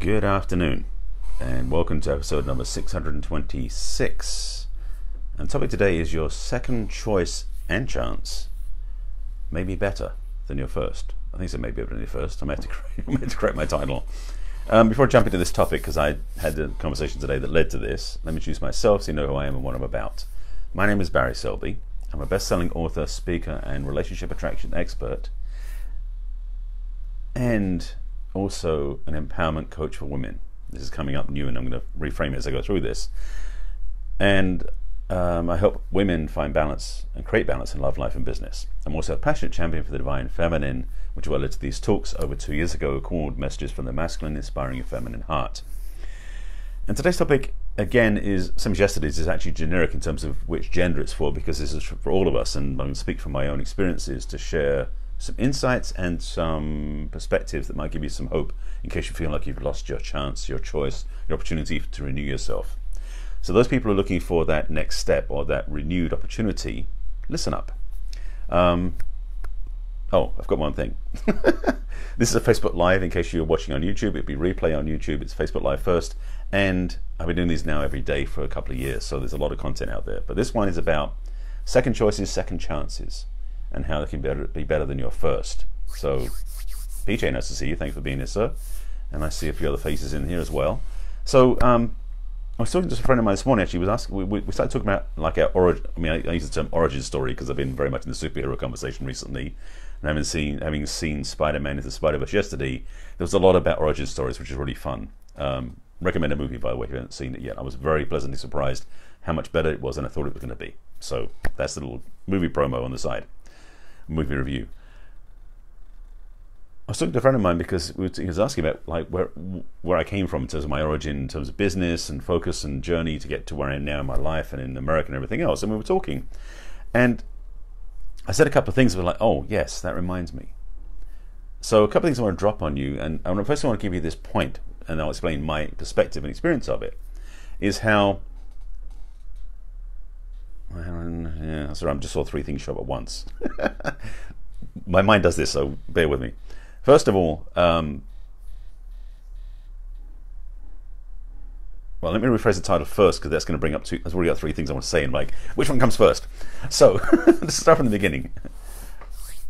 Good afternoon, and welcome to episode number 626. And the topic today is your second choice and chance may be better than your first. I think it may be better than your first. I may have to, correct, may have to correct my title. Um, before I jump into this topic, because I had a conversation today that led to this, let me introduce myself so you know who I am and what I'm about. My name is Barry Selby. I'm a best selling author, speaker, and relationship attraction expert, and also an empowerment coach for women. This is coming up new, and I'm going to reframe it as I go through this. And um, I help women find balance and create balance in love, life, and business. I'm also a passionate champion for the divine feminine, which what led to these talks over two years ago called Messages from the Masculine Inspiring Your Feminine Heart. And today's topic, again, is same as yesterday's, is actually generic in terms of which gender it's for, because this is for all of us, and I'm going to speak from my own experiences to share some insights and some perspectives that might give you some hope in case you feel like you've lost your chance, your choice, your opportunity to renew yourself. So, those people are looking for that next step or that renewed opportunity, listen up. Um, oh, I've got one thing. this is a Facebook Live in case you're watching on YouTube. It'll be replay on YouTube. It's Facebook Live first. And I've been doing these now every day for a couple of years, so there's a lot of content out there. But this one is about second choices, second chances and how they can better, be better than your first. So, PJ, nice to see you. Thanks for being here, sir. And I see a few other faces in here as well. So, um, I was talking to a friend of mine this morning. Actually, was asking. We, we started talking about like our origin. I mean, I, I use the term origin story because I've been very much in the superhero conversation recently, and having seen having seen Spider-Man into Spider-Verse yesterday, there was a lot about origin stories, which is really fun. Um, recommend a movie by the way if you haven't seen it yet. I was very pleasantly surprised how much better it was than I thought it was going to be. So that's the little movie promo on the side movie review. I was talking to a friend of mine because he was asking about like where where I came from in terms of my origin, in terms of business and focus and journey to get to where I am now in my life and in America and everything else. And we were talking, and I said a couple of things. Were like, oh yes, that reminds me. So a couple of things I want to drop on you, and I first I want to give you this point, and I'll explain my perspective and experience of it. Is how yeah, sorry, I just saw three things show up at once. My mind does this, so bear with me. First of all, um, well, let me rephrase the title first because that's going to bring up two. I've already got three things I want to say, and like, which one comes first? So let's start from the beginning.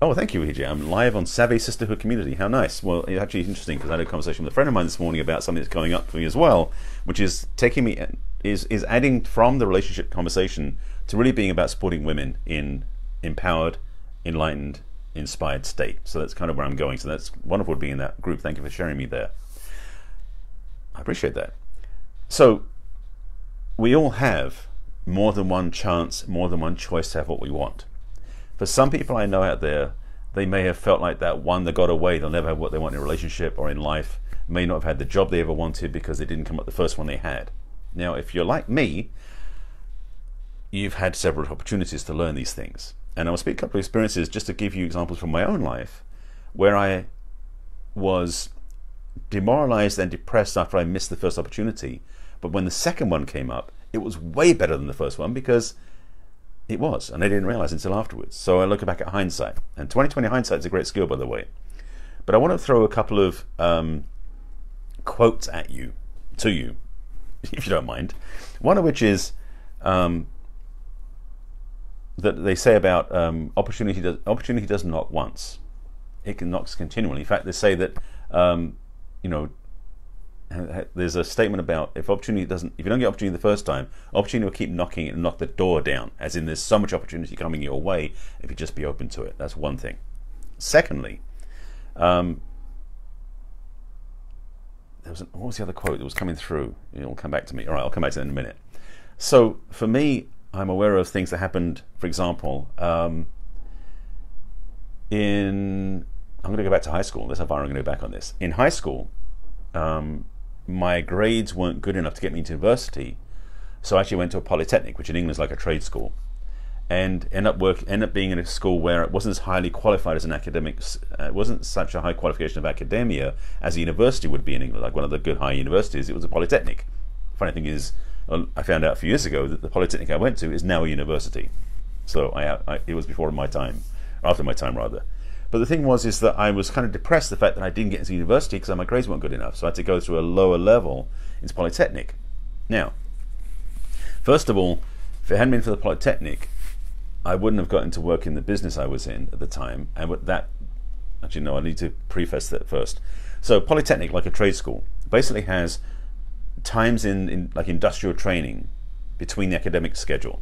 Oh, thank you, EJ. I'm live on Savvy Sisterhood Community. How nice. Well, it's actually interesting because I had a conversation with a friend of mine this morning about something that's coming up for me as well, which is taking me is is adding from the relationship conversation to really being about supporting women in empowered, enlightened, inspired state. So that's kind of where I'm going. So that's wonderful to be in that group. Thank you for sharing me there. I appreciate that. So we all have more than one chance, more than one choice to have what we want. For some people I know out there, they may have felt like that one that got away, they'll never have what they want in a relationship or in life, may not have had the job they ever wanted because they didn't come up the first one they had. Now, if you're like me, you've had several opportunities to learn these things. And I'll speak a couple of experiences just to give you examples from my own life where I was demoralized and depressed after I missed the first opportunity. But when the second one came up, it was way better than the first one because it was, and I didn't realize until afterwards. So I look back at hindsight, and 2020 hindsight is a great skill, by the way. But I want to throw a couple of um, quotes at you, to you, if you don't mind. One of which is um, that they say about um, opportunity does opportunity doesn't knock once; it can knocks continually. In fact, they say that um, you know there's a statement about if opportunity doesn't if you don't get opportunity the first time, opportunity will keep knocking and knock the door down. As in, there's so much opportunity coming your way if you just be open to it. That's one thing. Secondly, um, there was an, what was the other quote that was coming through? It'll come back to me. All right, I'll come back to that in a minute. So for me, I'm aware of things that happened, for example, um, in. I'm going to go back to high school. That's how far I'm going to go back on this. In high school, um, my grades weren't good enough to get me into university, so I actually went to a polytechnic, which in England is like a trade school, and end up work end up being in a school where it wasn't as highly qualified as an academic. Uh, it wasn't such a high qualification of academia as a university would be in England, like one of the good high universities. It was a polytechnic. Funny thing is, I found out a few years ago that the polytechnic I went to is now a university. So I, I, it was before my time, after my time rather. But the thing was, is that I was kind of depressed the fact that I didn't get into university because my grades weren't good enough. So I had to go through a lower level into Polytechnic. Now, first of all, if it hadn't been for the Polytechnic, I wouldn't have got into work in the business I was in at the time. And that, actually, no, I need to preface that first. So Polytechnic, like a trade school, basically has times in, in like industrial training between the academic schedule.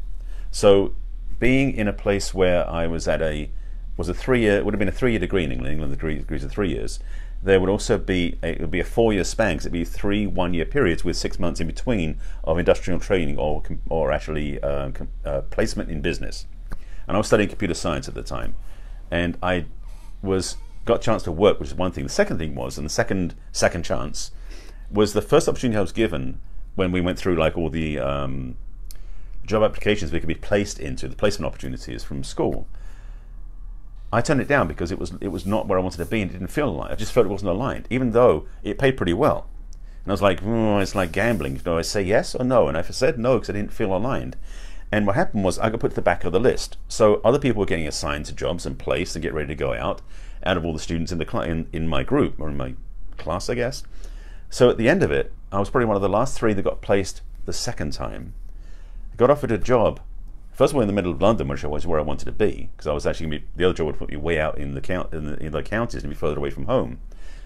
So being in a place where I was at a was a three year would have been a three year degree in England. England the degree, degrees are three years. There would also be a, it would be a four year span because it'd be three one year periods with six months in between of industrial training or or actually uh, uh, placement in business. And I was studying computer science at the time, and I was got a chance to work, which is one thing. The second thing was, and the second second chance was the first opportunity I was given when we went through like all the um, job applications we could be placed into, the placement opportunities from school. I turned it down because it was it was not where I wanted to be and it didn't feel aligned. I just felt it wasn't aligned, even though it paid pretty well. And I was like, oh, it's like gambling. Do I say yes or no? And I said no because I didn't feel aligned. And what happened was I got put to the back of the list. So other people were getting assigned to jobs and placed and get ready to go out out of all the students in the cl- in, in my group or in my class, I guess. So at the end of it, I was probably one of the last three that got placed the second time. I got offered a job, first of all in the middle of London, which was where I wanted to be, because I was actually be, the other job would put me way out in the count in the, in the counties and be further away from home.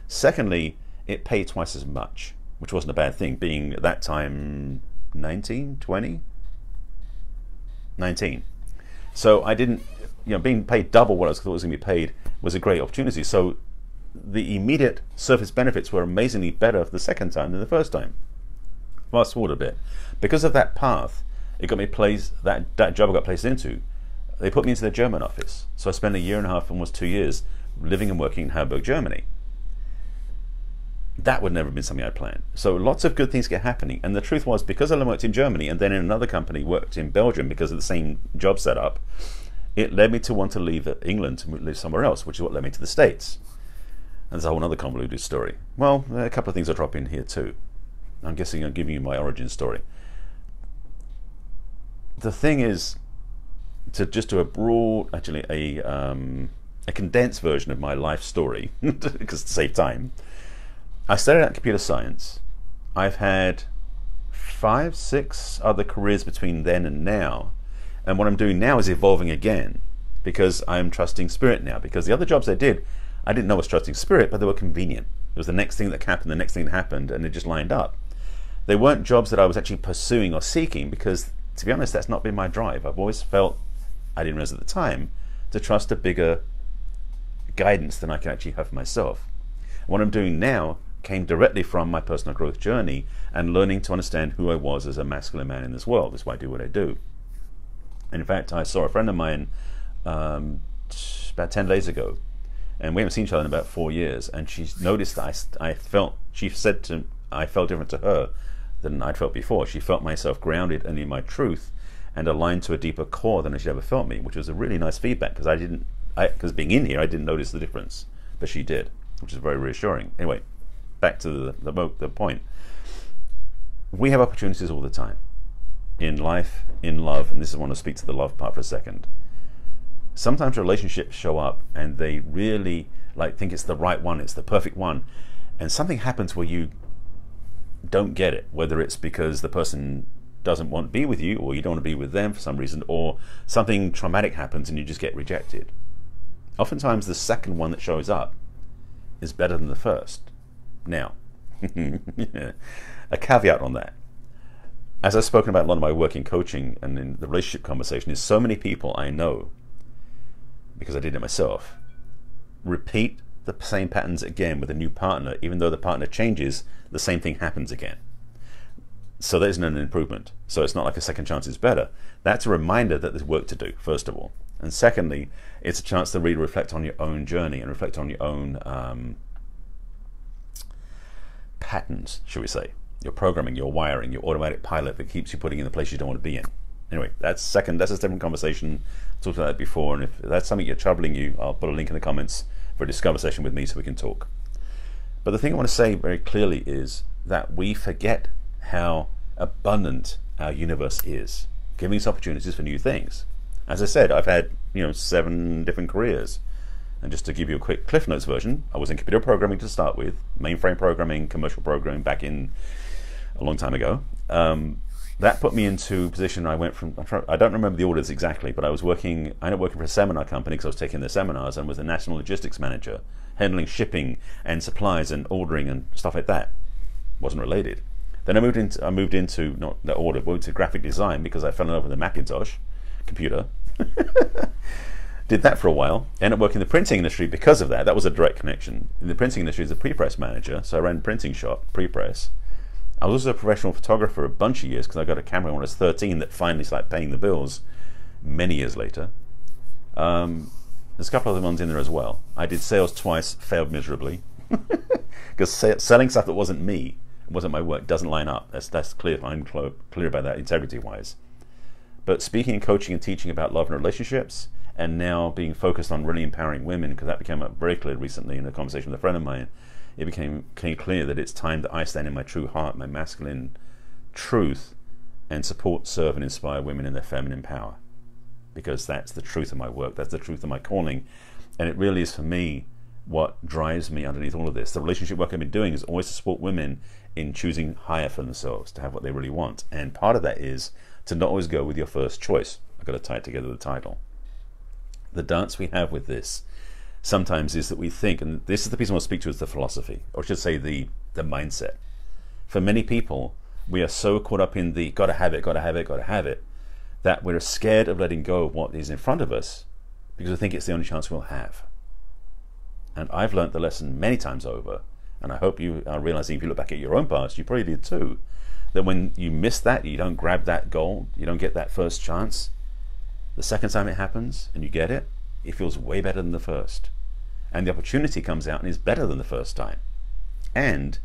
Secondly, it paid twice as much, which wasn't a bad thing, being at that time 19, 20, 19. So I didn't, you know, being paid double what I thought was going to be paid was a great opportunity. So the immediate surface benefits were amazingly better the second time than the first time. Fast forward a bit. Because of that path, it got me placed, that, that job I got placed into, they put me into the German office. So I spent a year and a half, almost two years, living and working in Hamburg, Germany. That would never have been something I planned. So lots of good things get happening. And the truth was, because I worked in Germany and then in another company worked in Belgium because of the same job setup, it led me to want to leave England to live somewhere else, which is what led me to the States. And there's a whole other convoluted story. Well, a couple of things I drop in here too. I'm guessing I'm giving you my origin story. The thing is, to just do a broad, actually a um, a condensed version of my life story, because to save time. I started out computer science. I've had five, six other careers between then and now, and what I'm doing now is evolving again because I'm trusting spirit now. Because the other jobs I did I didn't know I was trusting spirit, but they were convenient. It was the next thing that happened, the next thing that happened, and it just lined up. They weren't jobs that I was actually pursuing or seeking because, to be honest, that's not been my drive. I've always felt, I didn't realize at the time, to trust a bigger guidance than I can actually have for myself. what I'm doing now came directly from my personal growth journey and learning to understand who I was as a masculine man in this world. That's why I do what I do. And in fact, I saw a friend of mine um, about 10 days ago and we haven't seen each other in about four years. And she noticed that I, I felt, she said to, I felt different to her than I'd felt before. She felt myself grounded and in my truth and aligned to a deeper core than she'd ever felt me, which was a really nice feedback because I didn't, because being in here, I didn't notice the difference, but she did, which is very reassuring. Anyway, back to the, the, the point. We have opportunities all the time in life, in love, and this is want to speak to the love part for a second sometimes relationships show up and they really like think it's the right one, it's the perfect one, and something happens where you don't get it, whether it's because the person doesn't want to be with you or you don't want to be with them for some reason or something traumatic happens and you just get rejected. Oftentimes the second one that shows up is better than the first. Now, a caveat on that. As I've spoken about a lot of my work in coaching and in the relationship conversation, is so many people I know because I did it myself, repeat the same patterns again with a new partner, even though the partner changes, the same thing happens again. So there isn't an improvement. So it's not like a second chance is better. That's a reminder that there's work to do, first of all. And secondly, it's a chance to really reflect on your own journey and reflect on your own um, patterns, should we say. Your programming, your wiring, your automatic pilot that keeps you putting in the place you don't want to be in. Anyway, that's second. That's a different conversation. I talked about that before, and if that's something you're troubling you, I'll put a link in the comments for a discover session with me so we can talk. But the thing I want to say very clearly is that we forget how abundant our universe is, giving us opportunities for new things. As I said, I've had you know seven different careers, And just to give you a quick Cliff Notes version, I was in computer programming to start with, mainframe programming, commercial programming back in a long time ago. Um, that put me into a position I went from, trying, I don't remember the orders exactly, but I was working, I ended up working for a seminar company because I was taking their seminars and was a national logistics manager, handling shipping and supplies and ordering and stuff like that. Wasn't related. Then I moved into, I moved into, not the order, moved to graphic design because I fell in love with the Macintosh computer. Did that for a while. Ended up working in the printing industry because of that. That was a direct connection. In the printing industry as a pre-press manager, so I ran a printing shop, pre-press. I was also a professional photographer a bunch of years because I got a camera when I was 13 that finally started paying the bills many years later. Um, there's a couple other ones in there as well. I did sales twice, failed miserably. Because selling stuff that wasn't me, wasn't my work, doesn't line up. That's, that's clear. I'm clear about that integrity wise. But speaking and coaching and teaching about love and relationships, and now being focused on really empowering women, because that became very clear recently in a conversation with a friend of mine, it became, became clear that it's time that I stand in my true heart, my masculine truth, and support, serve, and inspire women in their feminine power. Because that's the truth of my work, that's the truth of my calling. And it really is for me what drives me underneath all of this. The relationship work I've been doing is always to support women in choosing higher for themselves, to have what they really want. And part of that is to not always go with your first choice. I've got to tie it together the title. The dance we have with this sometimes is that we think, and this is the piece I want to speak to is the philosophy, or I should say the, the mindset. For many people, we are so caught up in the gotta have it, gotta have it, gotta have it, that we're scared of letting go of what is in front of us because we think it's the only chance we'll have. And I've learned the lesson many times over, and I hope you are realizing if you look back at your own past, you probably did too, that when you miss that, you don't grab that goal, you don't get that first chance, the second time it happens and you get it, it feels way better than the first. And the opportunity comes out and is better than the first time. And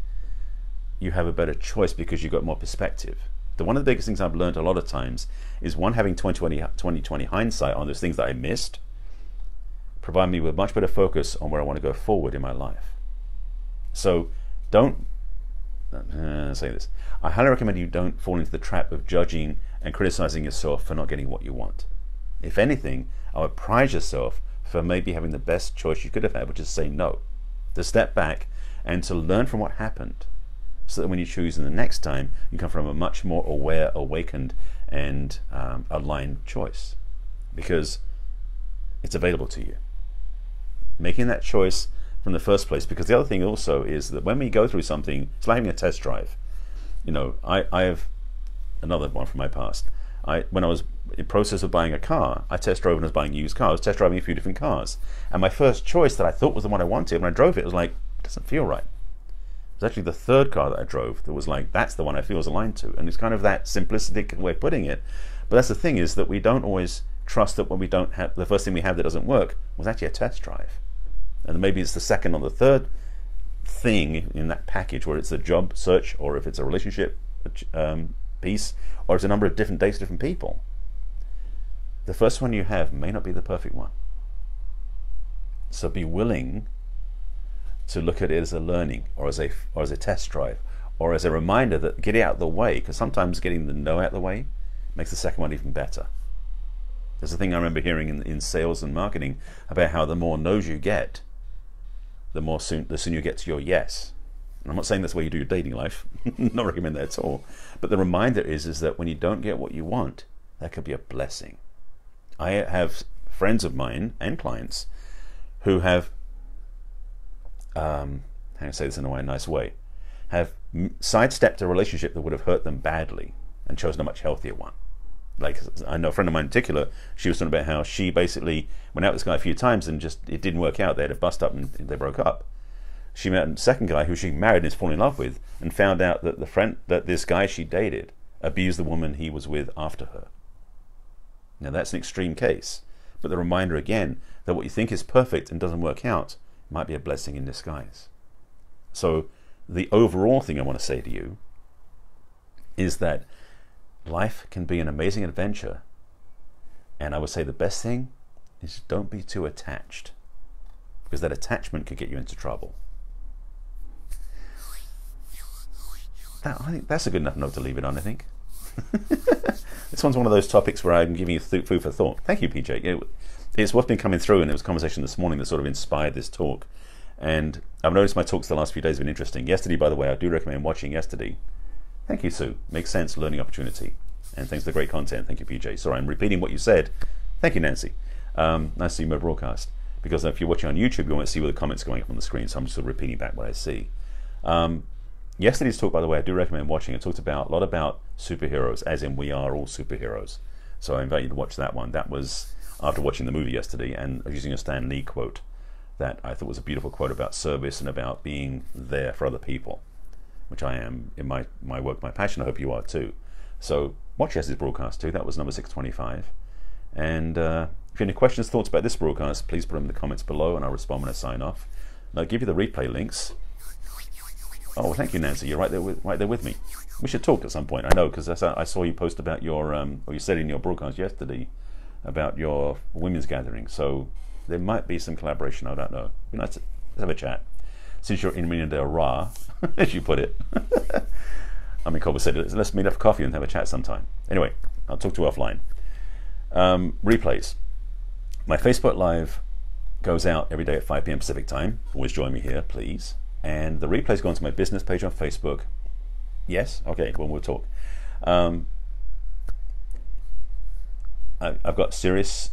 you have a better choice because you've got more perspective. The one of the biggest things I've learned a lot of times is one having 2020, 2020 hindsight on those things that I missed provide me with much better focus on where I want to go forward in my life. So don't uh, say this. I highly recommend you don't fall into the trap of judging and criticizing yourself for not getting what you want. If anything, I would prize yourself for maybe having the best choice you could have had, which is say no, to step back and to learn from what happened, so that when you choose in the next time, you come from a much more aware, awakened, and um, aligned choice, because it's available to you. Making that choice from the first place, because the other thing also is that when we go through something, it's like having a test drive. You know, I, I have another one from my past. I, when I was in process of buying a car, I test drove and was buying used cars, test driving a few different cars. And my first choice that I thought was the one I wanted, when I drove it, it was like, it doesn't feel right. It was actually the third car that I drove that was like, that's the one I feel is aligned to. And it's kind of that simplistic way of putting it. But that's the thing is that we don't always trust that when we don't have, the first thing we have that doesn't work was actually a test drive. And maybe it's the second or the third thing in that package where it's a job search or if it's a relationship um, piece or it's a number of different dates, different people the first one you have may not be the perfect one. So be willing to look at it as a learning or as a, or as a test drive or as a reminder that get it out of the way because sometimes getting the no out of the way makes the second one even better. There's a thing I remember hearing in, in sales and marketing about how the more no's you get, the more soon the sooner you get to your yes. And I'm not saying that's the way you do your dating life, not recommend that at all. But the reminder is is that when you don't get what you want, that could be a blessing. I have friends of mine and clients who have, um, how can I say this in a way, nice way, have sidestepped a relationship that would have hurt them badly and chosen a much healthier one. Like I know a friend of mine in particular, she was talking about how she basically went out with this guy a few times and just it didn't work out. They had a bust up and they broke up. She met a second guy who she married and is falling in love with, and found out that the friend that this guy she dated abused the woman he was with after her. Now that's an extreme case, but the reminder again that what you think is perfect and doesn't work out might be a blessing in disguise. So the overall thing I want to say to you is that life can be an amazing adventure. And I would say the best thing is don't be too attached because that attachment could get you into trouble. That, I think that's a good enough note to leave it on, I think. this one's one of those topics where I'm giving you th- food for thought. Thank you, PJ. it's what's been coming through, and it was conversation this morning that sort of inspired this talk. And I've noticed my talks the last few days have been interesting. Yesterday, by the way, I do recommend watching yesterday. Thank you, Sue. Makes sense, learning opportunity. And thanks for the great content. Thank you, PJ. Sorry, I'm repeating what you said. Thank you, Nancy. Um, nice to see my broadcast. Because if you're watching on YouTube, you won't see where the comments going up on the screen, so I'm just sort of repeating back what I see. Um, yesterday's talk, by the way, I do recommend watching. It talked about a lot about superheroes, as in we are all superheroes. So I invite you to watch that one. That was after watching the movie yesterday and using a Stan Lee quote that I thought was a beautiful quote about service and about being there for other people, which I am in my, my work, my passion. I hope you are too. So watch yesterday's broadcast too. That was number 625. And uh, if you have any questions, thoughts about this broadcast, please put them in the comments below and I'll respond when I sign off. And I'll give you the replay links. Oh, well, thank you, Nancy. You're right there with, right there with me. We should talk at some point. I know because I saw you post about your, um, or you said in your broadcast yesterday about your women's gathering. So there might be some collaboration. I don't know. Be nice to, let's have a chat. Since you're in del Ra, as you put it. I mean, Colbert said, let's meet up for coffee and have a chat sometime. Anyway, I'll talk to you offline. Um, replays. My Facebook Live goes out every day at 5 p.m. Pacific time. Always join me here, please. And the replays go onto my business page on Facebook. Yes? Okay, well, we'll talk. Um, I, have got Sirius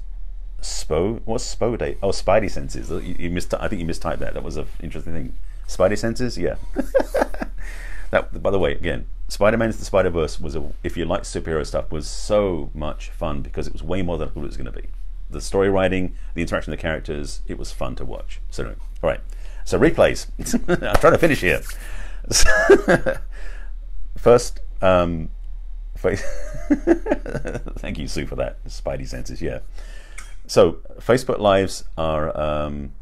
Spo. What's Spo date? Oh, Spidey senses. You, you missed. I think you mistyped that. That was an interesting thing. Spidey senses. Yeah. that. By the way, again, Spider-Man into the Spider-Verse was a. If you like superhero stuff, was so much fun because it was way more than I thought it was going to be. The story writing, the interaction of the characters, it was fun to watch. So, all right. So replays. I'm trying to finish here. First, um, Thank you, Sue, for that. Spidey senses, yeah. So, Facebook Lives are um,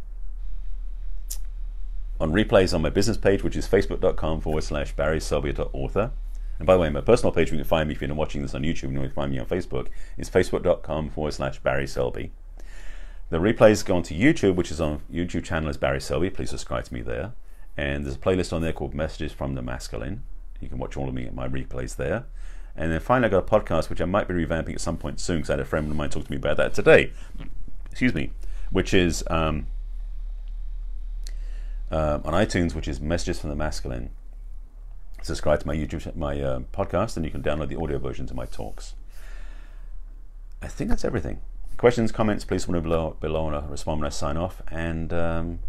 on replays on my business page, which is facebook.com forward slash Barry author. And by the way, my personal page, you can find me if you're watching this on YouTube, you can find me on Facebook, is facebook.com forward slash Barry Selby. The replays go on to YouTube, which is on YouTube channel is Barry Selby. Please subscribe to me there. And there's a playlist on there called Messages from the Masculine. You can watch all of me at my replays there. And then finally, I got a podcast which I might be revamping at some point soon because I had a friend of mine talk to me about that today. Excuse me, which is um, uh, on iTunes, which is Messages from the Masculine. Subscribe to my YouTube, my uh, podcast, and you can download the audio versions of my talks. I think that's everything. Questions, comments, please them below, below and I'll respond when I sign off. And um,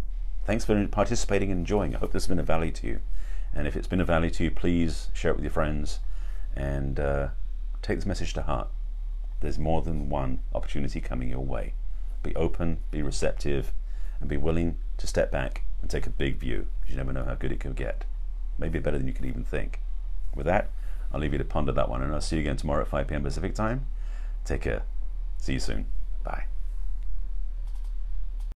thanks for participating and enjoying. I hope this has been a value to you. And if it's been a value to you, please share it with your friends and uh, take this message to heart. There's more than one opportunity coming your way. Be open, be receptive, and be willing to step back and take a big view because you never know how good it could get. Maybe better than you could even think. With that, I'll leave you to ponder that one, and I'll see you again tomorrow at 5 p.m. Pacific time. Take care. See you soon. Bye.